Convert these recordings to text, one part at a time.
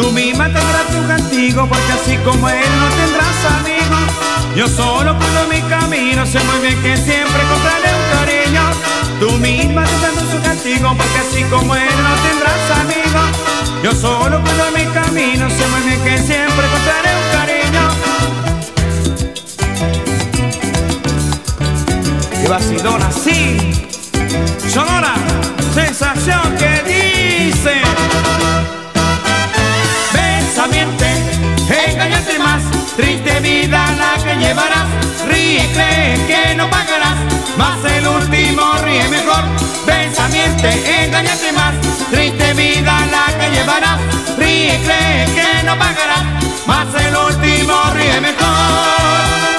Tú misma tendrás tu castigo porque así como él no tendrás amigos. Yo solo cuido mi camino, sé muy bien que siempre encontraré un cariño. Tú misma tendrás tu castigo porque así como él no tendrás amigos. Yo solo cuido mi camino, sé muy bien que siempre encontraré un cariño. Y vacilón así, sonora, sensación que dice engañarte más, triste vida la que llevarás, ríe, cree que no pagarás, más el último ríe mejor, pensamiento, engañarte más, triste vida la que llevarás, ríe, cree que no pagarás, más el último ríe mejor.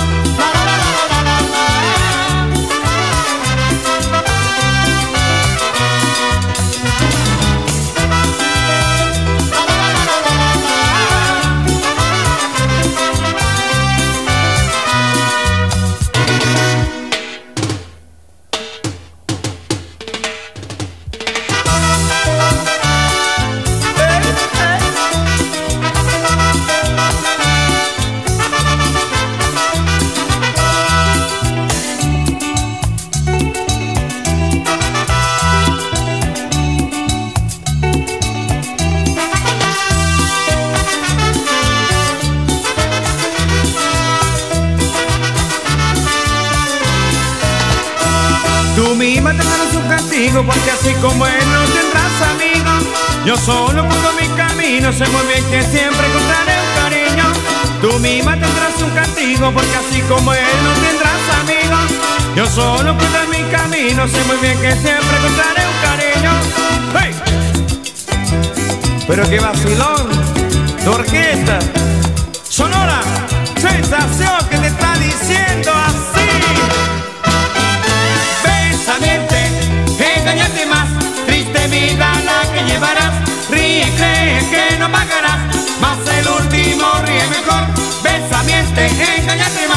Pensamiento, engañarte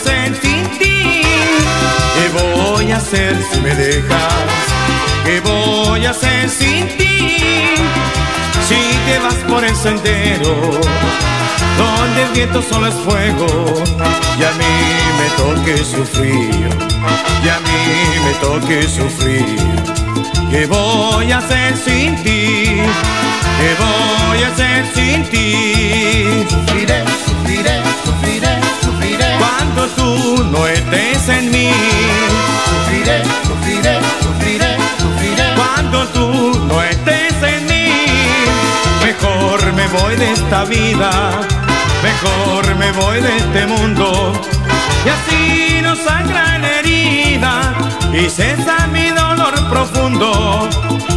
hacer sin ti? ¿Qué voy a hacer si me dejas? ¿Qué voy a hacer sin ti? Si te vas por el sendero donde el viento solo es fuego y a mí me toque sufrir, y a mí me toque sufrir. ¿Qué voy a hacer sin ti? ¿Qué voy a hacer sin ti? Sufriré, sufriré, voy de esta vida, mejor me voy de este mundo. Y así no sangra la herida y cesa mi dolor profundo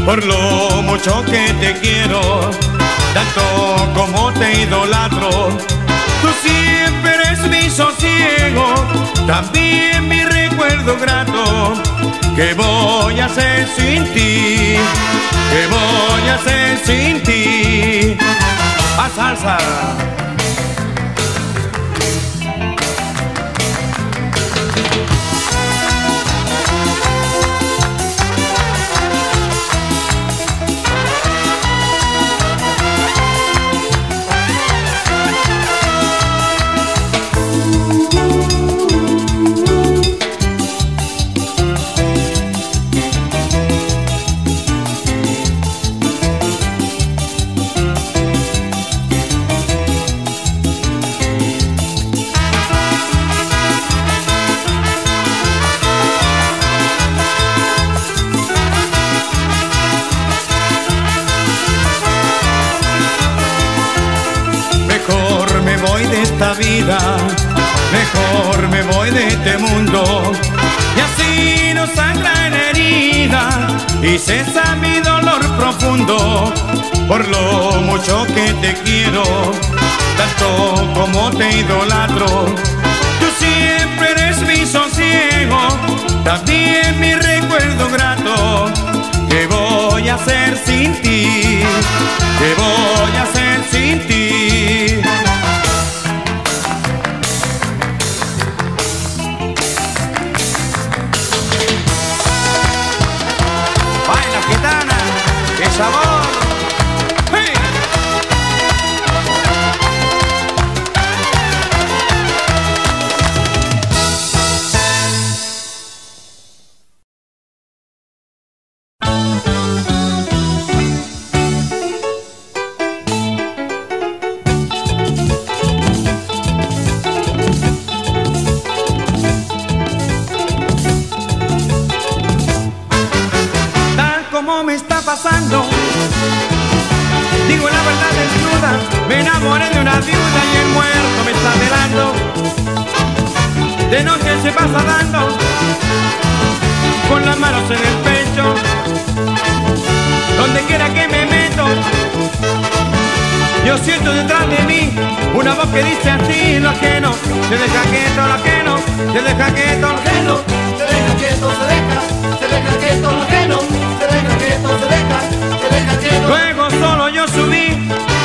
por lo mucho que te quiero, tanto como te idolatro. Tú siempre eres mi sosiego, también mi recuerdo grato. ¿Qué voy a hacer sin ti? sin ti. A salsa. Este mundo. Y así no sangra en herida y cesa mi dolor profundo. Por lo mucho que te quiero, tanto como te idolatro. Tú siempre eres mi sosiego, también mi recuerdo grato. ¿Qué voy a hacer sin ti? ¿Qué voy a hacer Noche se pasa dando, con las manos en el pecho, donde quiera que me meto. Yo siento detrás de mí una voz que dice así, lo ajeno, se deja quieto, lo ajeno, se deja quieto, lo ajeno. Se deja quieto, se deja, se deja quieto lo ajeno, se deja quieto, se deja, se deja quieto. Luego solo yo subí,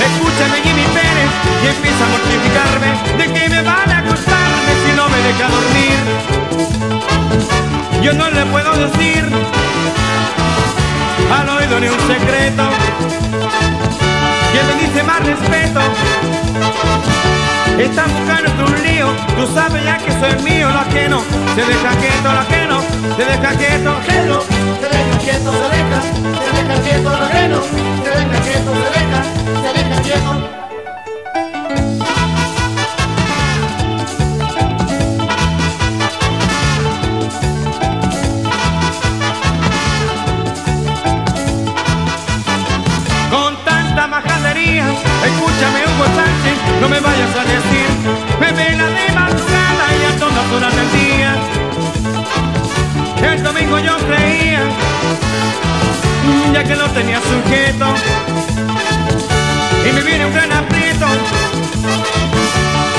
escúchame Jimmy Pérez y empieza a mortificarme de que me vale acostarme si no me deja dormir. Yo no le puedo decir al oído ni un secreto. Él me dice más respeto. Están buscando un lío, tú sabes ya que soy mío, lo ajeno. Se deja quieto, lo ajeno, se deja quieto, Ajeno, se deja quieto, se deja, se deja quieto lo ajeno, se deja quieto, se deja, se deja quieto. Que lo tenía sujeto, y me viene un gran aprieto.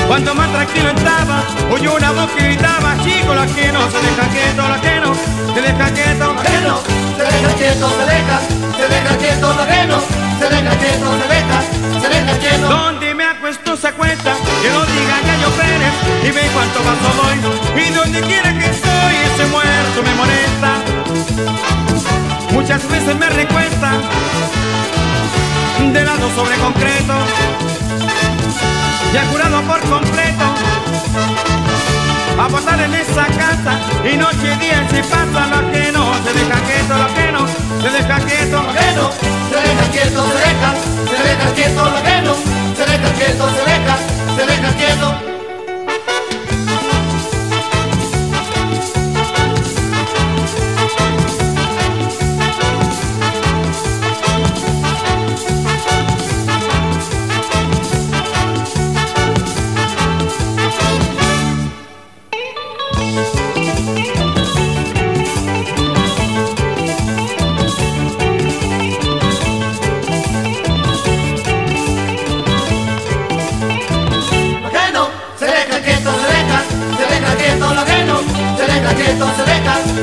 Cuando más tranquilo estaba, oí una voz que gritaba, chico, la que no se deja quieto, la que no se deja quieto. Ajeno, se deja quieto, se deja, se deja quieto lo ajeno, se deja quieto, se deja, se deja quieto. Donde me acuesto se acuesta, que lo diga Gallo Pérez y ve cuánto paso voy. Y donde quiera que estoy, ese muerto me molesta. Muchas veces me recuesta de lado sobre concreto, ya curado por completo. A botar en esa casa y noche y día se pasa lo que no se deja quieto, lo que no se deja quieto. Ajeno, se deja quieto, se deja, se deja quieto lo ajeno, se deja quieto, se deja, se deja quieto.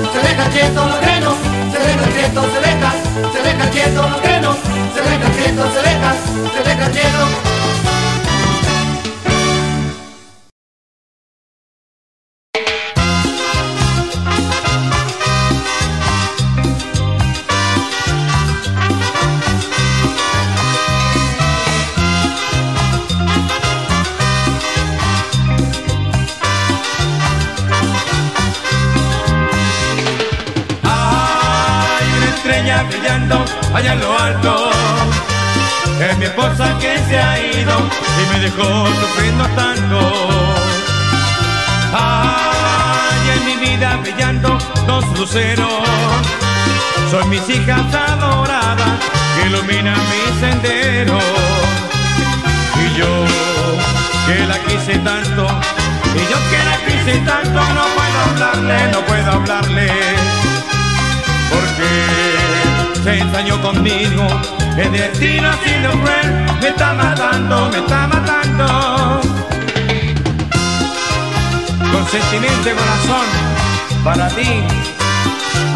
Se deja quieto lo ajeno, se deja quieto, se deja, se deja quieto lo ajeno, se deja quieto. quieto, se deja, se deja quieto. Y me dejó sufriendo tanto. Hay en mi vida brillando dos luceros. Son mis hijas adoradas que iluminan mi sendero. Y yo que la quise tanto, y yo que la quise tanto, no puedo hablarle, no puedo hablarle porque se ensañó conmigo. El destino ha sido cruel, me está matando, me está matando. Con sentimiento de corazón, para ti,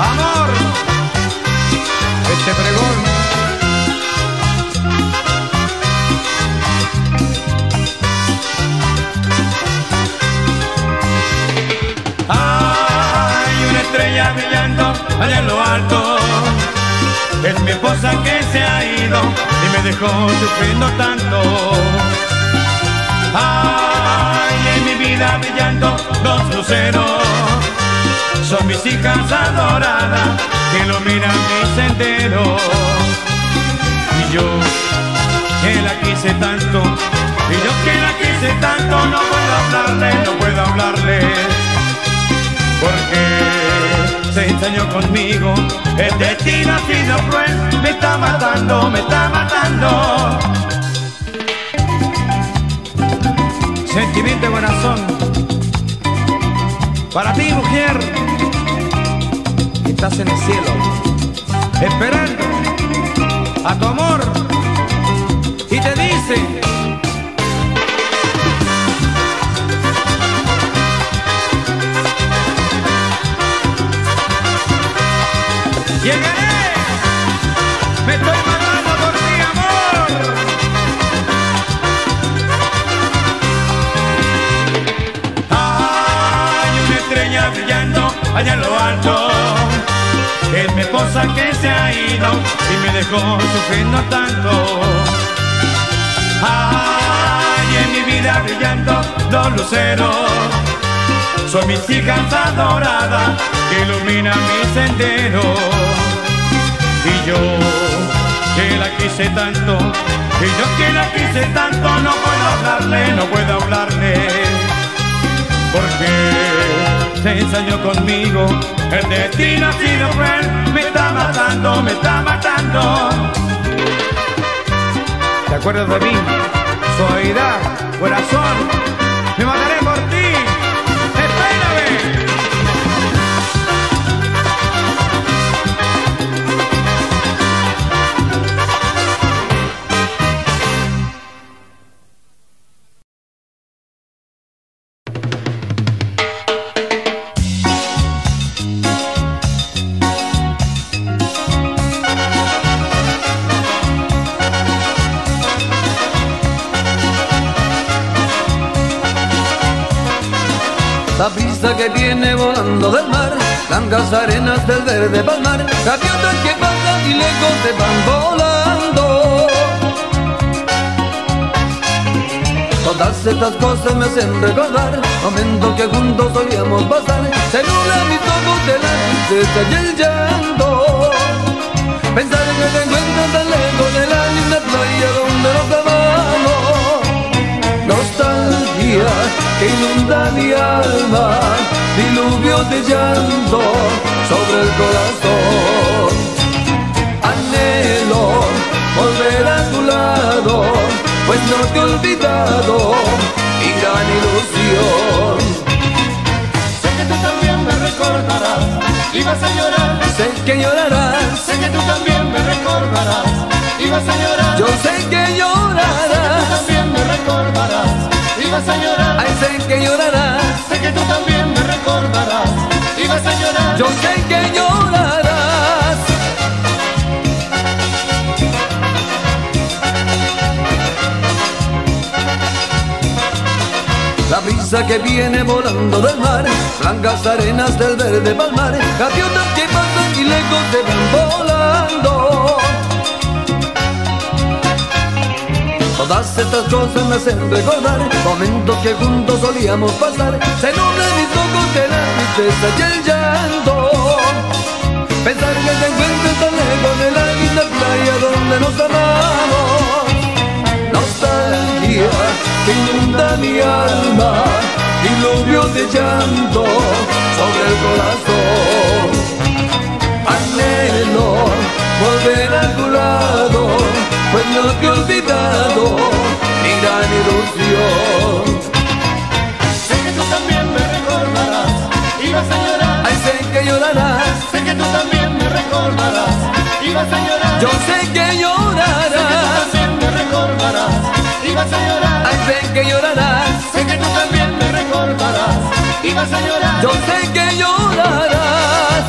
amor, este pregón. Hay una estrella brillando allá en lo alto. Es mi esposa que se ha ido y me dejó sufriendo tanto. Hay en mi vida brillando dos luceros. Son mis hijas adoradas que iluminan mi sendero. Y yo que la quise tanto, y yo que la quise tanto, no puedo hablarle, no puedo hablarle porque se ensañó conmigo. El destino ha sido cruel, me está matando, me está matando. Sentimiento de corazón, para ti mujer, que estás en el cielo, esperando a tu amor, y te dice, Llegaré, me estoy matando por ti, amor. Hay una estrella brillando allá en lo alto. Es mi esposa que se ha ido y me dejó sufriendo tanto. Hay en mi vida brillando dos luceros. Son mis hijas adoradas que iluminan mi sendero. Yo que la quise tanto, y yo que la quise tanto, no puedo hablarle, no puedo hablarle. Porque se ensañó conmigo, el destino ha sido cruel, me está matando, me está matando. ¿Te acuerdas de mí? Suavidad, corazón, no te he olvidado, mi gran ilusión. Sé que tú también me recordarás y vas a llorar. Sé que llorarás, Sé que tú también me recordarás y vas a llorar. yo sé que Tú llorarás, también me recordarás y vas a llorar. ay sé que llorarás, Sé que tú también me recordarás y vas a llorar. yo sé que llorarás. Mariposa que viene volando del mar, blancas arenas del verde palmar, gaviotas que pasan y lejos se van volando. Todas estas cosas me hacen recordar momentos que juntos solíamos pasar. Se nublan mis ojos de la tristeza y el llanto. Pensar que te encuentres tan lejos de la linda playa donde nos amamos. Nostalgia que inunda mi alma, diluvios de llanto sobre el corazón. Anhelo volver a tu lado, pues no te he olvidado mi gran ilusión. Sé que tú también me recordarás y vas a llorar. Ay, sé que llorarás, Sé que tú también me recordarás y vas a llorar. yo sé que llorarás, recordarás y vas a llorar. ay, sé que llorarás, Sé que tú también me recordarás y vas a llorar. yo sé que llorarás.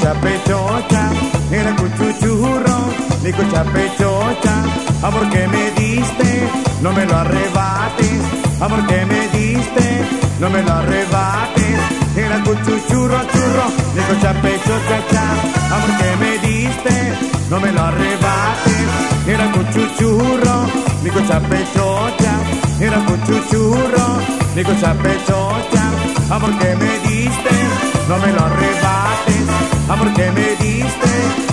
Mi cocha pechocha. Era cuchuchurro, mi cocha pechocha. Amor que me diste, no me lo arrebates. Amor que me diste, no me lo arrebates. Era cuchuchurro, churro, mi cocha pechocha. cha. Amor que me diste, no me lo arrebates. Era cuchuchurro, mi cocha pechocha. Era cuchuchurro, mi cocha pechocha. Amor que me diste, no me lo arrebates. Amor que me diste,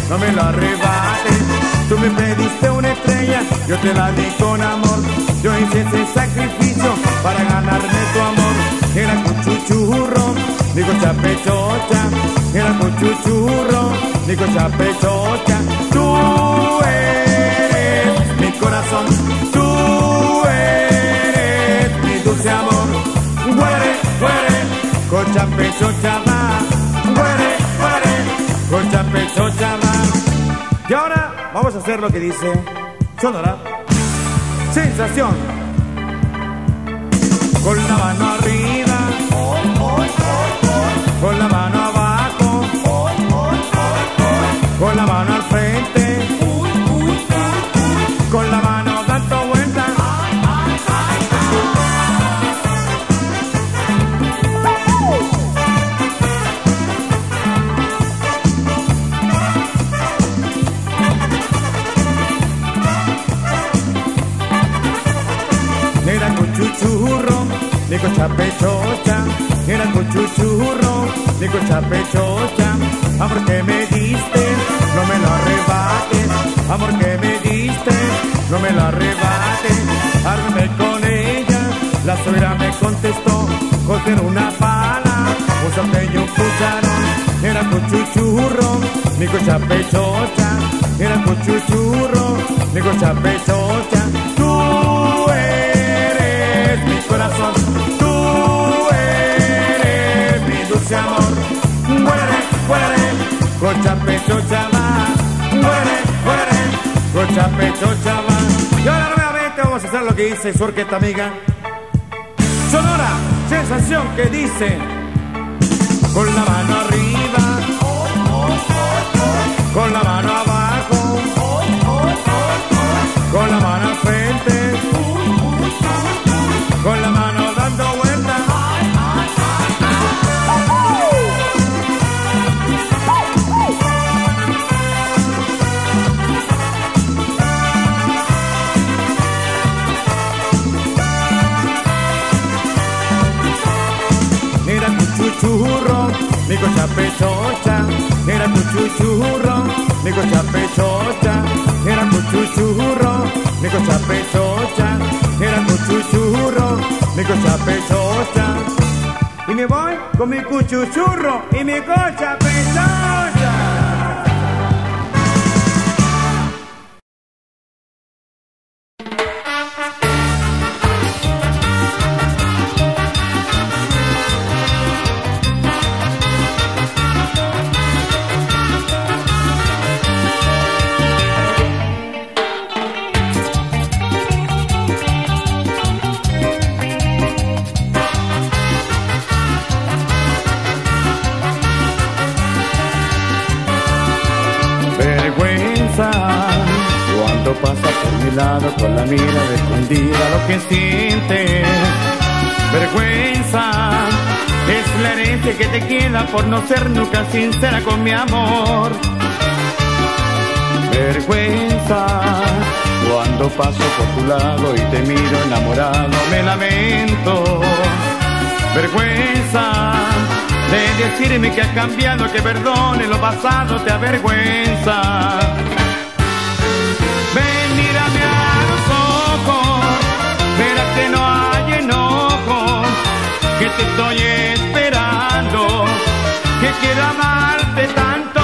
no me lo arrebates. Tú me pediste una estrella, yo te la di con amor. Yo hice ese sacrificio para ganarme tu amor. Era cuchuchurro, digo chapechocha. Era cuchuchurro, digo chapechocha. Tú eres mi corazón, tú cocha pechocha va. Huere, huere, cocha pechocha va. Y ahora vamos a hacer lo que dice Sonora. Sensación. Con la mano arriba. Con la mano abajo. Chapechocha. Era cuchuchurro, digo chapechocha. Amor que me diste, no me lo arrebates. Amor que me diste, no me lo arrebates. Arme con ella, la suegra me contestó. Coger una pala, puso pequeño cucharón. Era cuchuchurro, digo chapechocha. Era cuchuchurro, digo chapechocha. Tú dulce amor. Muere, muere, cocha pechocha va. Muere, muere, cocha pechocha va. Y ahora nuevamente vamos a hacer lo que dice su orquesta amiga. Sonora, sensación que dice con la mano arriba, con la mano abajo, mi cocha pechocha. Era cuchuchurro, mi cocha pechocha. Era cuchuchurro, cocha pechocha, era cuchuchurro, mi cocha pechocha. Y me voy con mi cuchuchurro y mi cocha pechocha. Te queda por no ser nunca sincera con mi amor. Vergüenza cuando paso por tu lado y te miro enamorado me lamento. Vergüenza de decirme que has cambiado, que perdone lo pasado te avergüenza. Ven, a los ojos, verás que no hay enojo, que te estoy esperando, que quiero amarte tanto.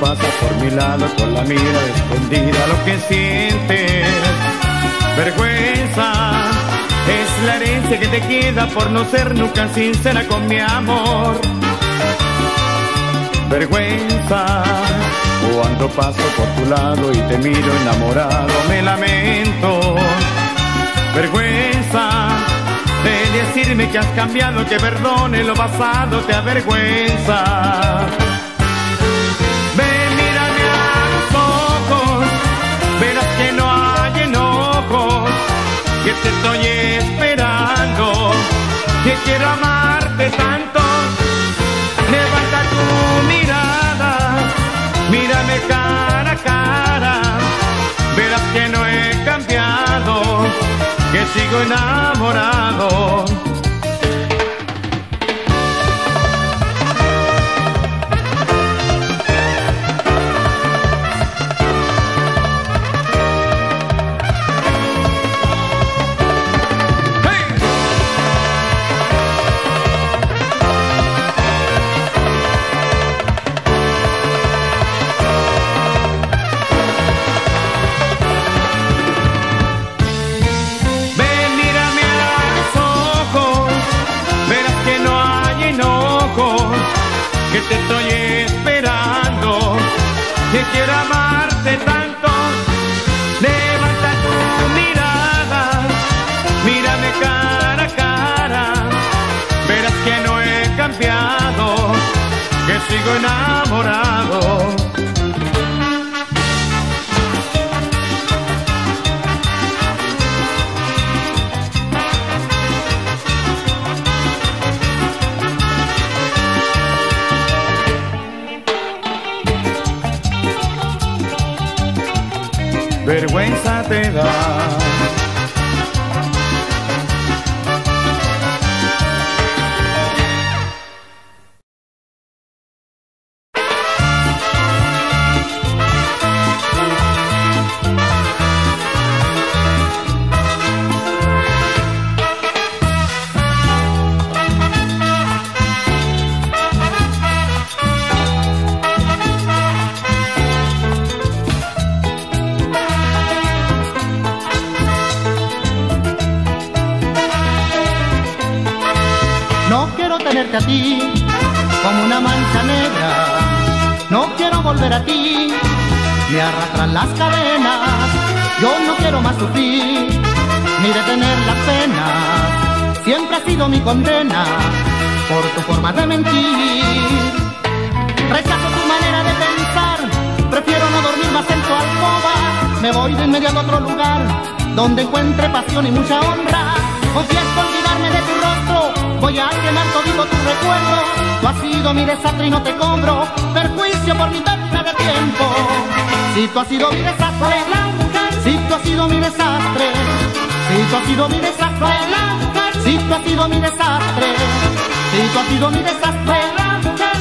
Pasa por mi lado con la mira escondida lo que sientes. Vergüenza es la herencia que te queda por no ser nunca sincera con mi amor. Vergüenza cuando paso por tu lado y te miro enamorado me lamento. Vergüenza de decirme que has cambiado, que perdone lo pasado te avergüenza. Te estoy esperando, que quiero amarte tanto. Levanta tu mirada, mírame cara a cara, verás que no he cambiado, que sigo enamorado. Vergüenza te da. Me voy de inmediato a otro lugar donde encuentre pasión y mucha honra. Confieso olvidarme de tu rostro, voy a quemar todo tu recuerdo. Tú has sido mi desastre y no te cobro perjuicio por mi pérdida de tiempo. Si tú has sido mi desastre, si tú has sido mi desastre, si tú has sido mi desastre, si tú has sido mi desastre, si tú has sido mi desastre,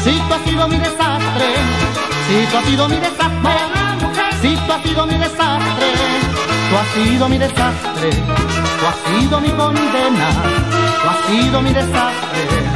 si tú has sido mi desastre, si tú has sido mi desastre, si tú has sido mi desastre, tú has sido mi desastre, tú has sido mi condena, tú has sido mi desastre,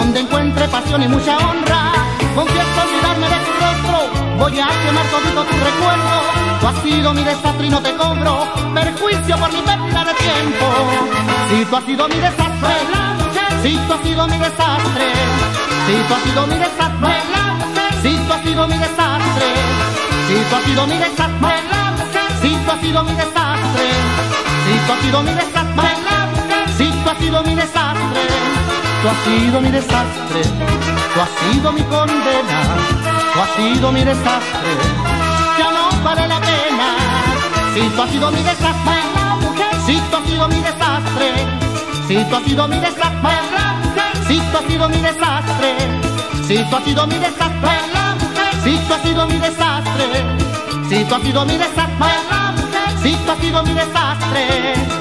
donde encuentre pasión y mucha honra. Confieso olvidarme de tu rostro, voy a quemar todito tu recuerdo. Tú has sido mi desastre y no te cobro perjuicio por mi pérdida de tiempo. Si tú has sido mi desastre, si tú has sido mi desastre, si tú has sido mi desastre, si tú has sido mi desastre, si tú has sido mi desastre. Si tú has sido mi desastre, si tú has sido mi desastre, si tú has sido mi desastre, tú has sido mi desastre, tú has sido mi condena, tú has sido mi desastre, ya no vale la pena. Si tú has sido mi desastre, si tú has sido mi desastre, si tú has sido mi desastre, si tú has sido mi desastre, si tú has sido mi desastre, si tú has sido mi desastre. Si tú has sido mi desastre, si tú has sido mi desastre.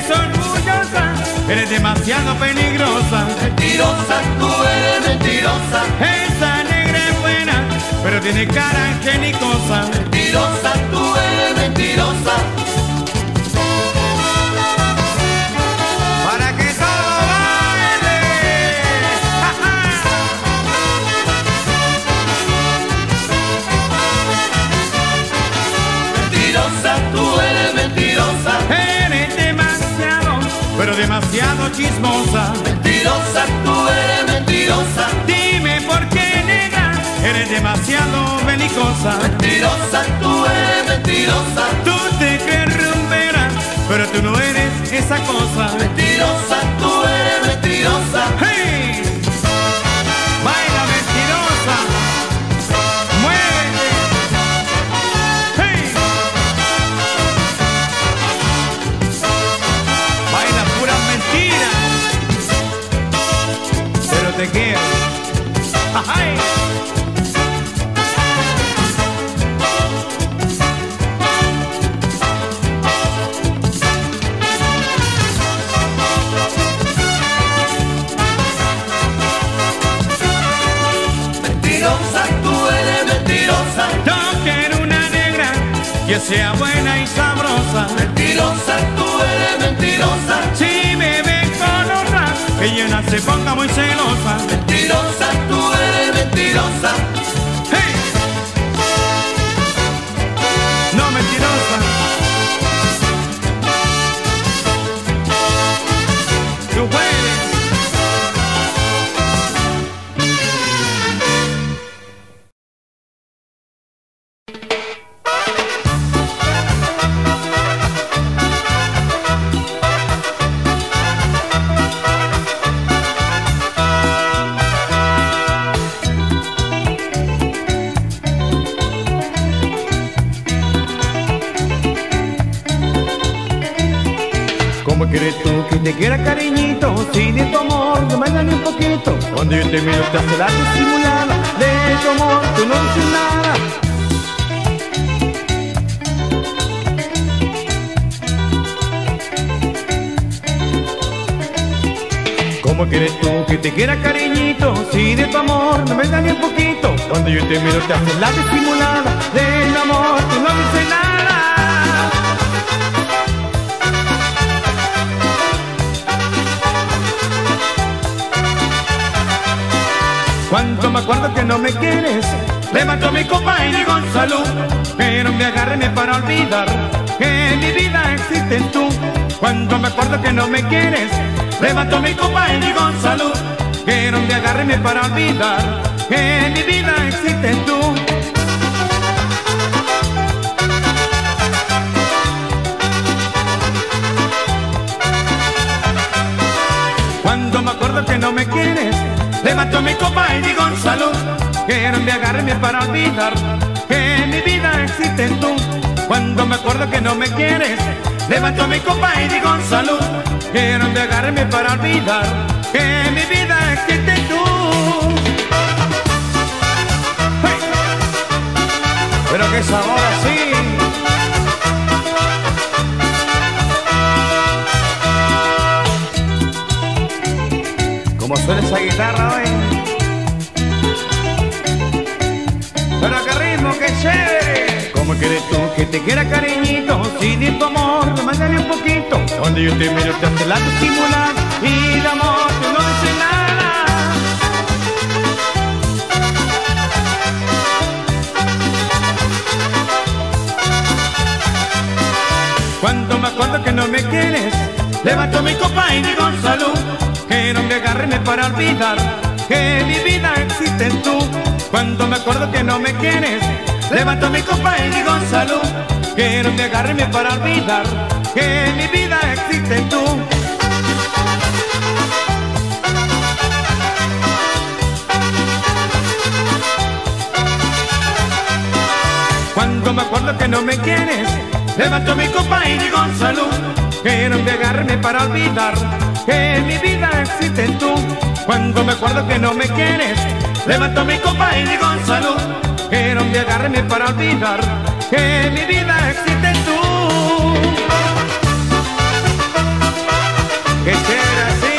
Eres orgullosa, eres demasiado peligrosa. Mentirosa, tú eres mentirosa. Esa negra es buena, pero tiene cara angelicosa. Mentirosa, tú eres mentirosa. Demasiado chismosa. Mentirosa, tú eres mentirosa. Dime por qué negra, eres demasiado belicosa. Mentirosa, tú eres mentirosa. Tú te crees rumbera, pero tú no eres esa cosa. Mentirosa, tú eres mentirosa. ¡Hey! De tu amor no me un poquito. Cuando yo te miro te hace la disimulada. De tu amor tú no dices nada. ¿Cómo quieres tú que te quiera cariñito? Si de tu amor no me dan ni un poquito. Cuando yo te miro te hace la disimulada. De tu amor tú no dices nada. Cuánto me acuerdo que no me quieres. Levanto mi copa y digo salud. Pero me agárreme para olvidar que en mi vida existes tú. Cuando me acuerdo que no me quieres. Levanto mi copa y digo salud. Pero me agárreme para olvidar que en mi vida existes tú. Cuando me acuerdo que no me quieres, levanto mi copa y digo salud. Quiero embriagarme para olvidar que en mi vida existes tú. Cuando me acuerdo que no me quieres, levanto mi copa y digo salud. Quiero embriagarme para olvidar que en mi vida existes tú. Pero qué sabor así. Como suena esa guitarra hoy. Pero qué ritmo, qué chévere. ¿Cómo quieres tú que te quiera cariñito? Si de tu amor, mándale un poquito. Cuando yo te miro te hace la disimular. Y de amor tú no dices nada. Cuando me acuerdo que no me quieres, levanto mi copa y digo salud. Que no me agarreme para olvidar que en mi vida existes tú. Cuando me acuerdo que no me quieres, levanto mi copa y digo salud. Que no me agarreme para olvidar que en mi vida existes tú. Cuando me acuerdo que no me quieres, levanto mi copa y digo salud. Quiero embriagarme para olvidar que en mi vida existes tú. Cuando me acuerdo que no me quieres, levanto mi copa y digo salud. Quiero embriagarme para olvidar que en mi vida existes tú. Que